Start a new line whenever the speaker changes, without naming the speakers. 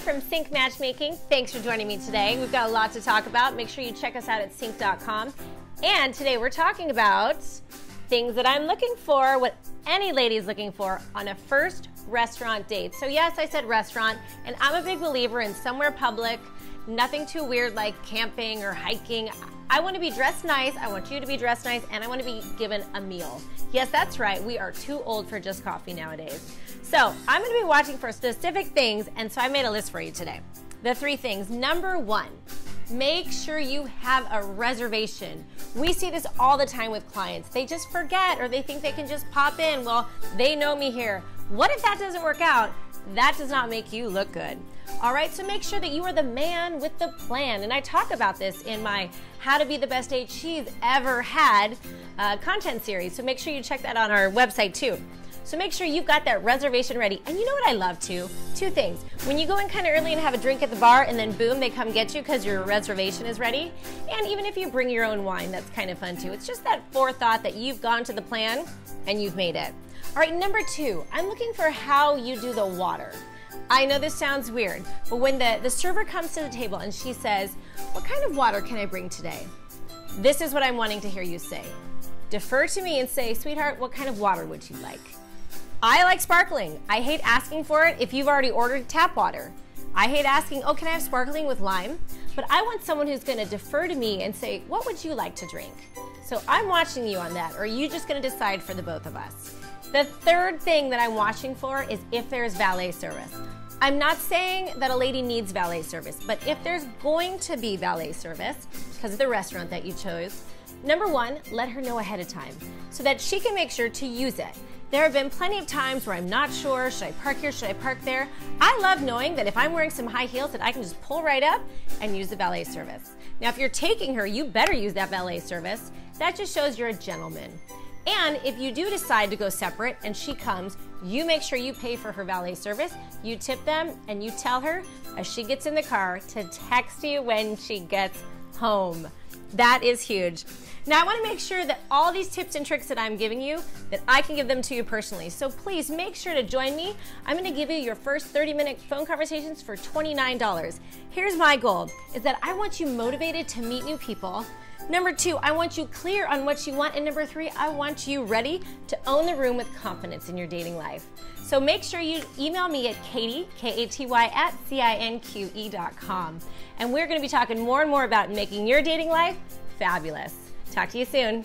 from Cinqe Matchmaking. Thanks for joining me today. We've got a lot to talk about. Make sure you check us out at cinqe.com. And today we're talking about things that I'm looking for, what any lady's looking for on a first restaurant date. So, yes, I said restaurant, and I'm a big believer in somewhere public, nothing too weird like camping or hiking. I want to be dressed nice, I want you to be dressed nice, and I want to be given a meal. Yes, that's right, we are too old for just coffee nowadays. So, I'm going to be watching for specific things, and so I made a list for you today. The three things. Number one, make sure you have a reservation. We see this all the time with clients. They just forget or they think they can just pop in. Well, they know me here. What if that doesn't work out? That does not make you look good. All right, so make sure that you are the man with the plan. And I talk about this in my How to Be the Best Date She's Ever Had uh, content series. So make sure you check that on our website too. So make sure you've got that reservation ready. And you know what I love too? Two things. When you go in kind of early and have a drink at the bar, and then boom, they come get you because your reservation is ready. And even if you bring your own wine, that's kind of fun too. It's just that forethought that you've gone to the plan and you've made it. All right, number two, I'm looking for how you do the water. I know this sounds weird, but when the, the server comes to the table and she says, What kind of water can I bring today? This is what I'm wanting to hear you say. Defer to me and say, Sweetheart, what kind of water would you like? I like sparkling. I hate asking for it if you've already ordered tap water. I hate asking, oh, can I have sparkling with lime? But I want someone who's gonna defer to me and say, what would you like to drink? So I'm watching you on that, or are you just gonna decide for the both of us? The third thing that I'm watching for is if there's valet service. I'm not saying that a lady needs valet service, but if there's going to be valet service, because of the restaurant that you chose, number one, let her know ahead of time so that she can make sure to use it. There have been plenty of times where I'm not sure, should I park here, should I park there? I love knowing that if I'm wearing some high heels that I can just pull right up and use the valet service. Now, if you're taking her, you better use that valet service. That just shows you're a gentleman. And if you do decide to go separate and she comes, you make sure you pay for her valet service, you tip them, and you tell her as she gets in the car to text you when she gets home. That is huge. Now I wanna make sure that all these tips and tricks that I'm giving you, that I can give them to you personally. So please make sure to join me. I'm gonna give you your first 30 minute phone conversations for $29. Here's my goal, is that I want you motivated to meet new people, Number two, I want you clear on what you want. And number three, I want you ready to own the room with confidence in your dating life. So make sure you email me at Katy, K A T Y, at C I N Q E.com. And we're going to be talking more and more about making your dating life fabulous. Talk to you soon.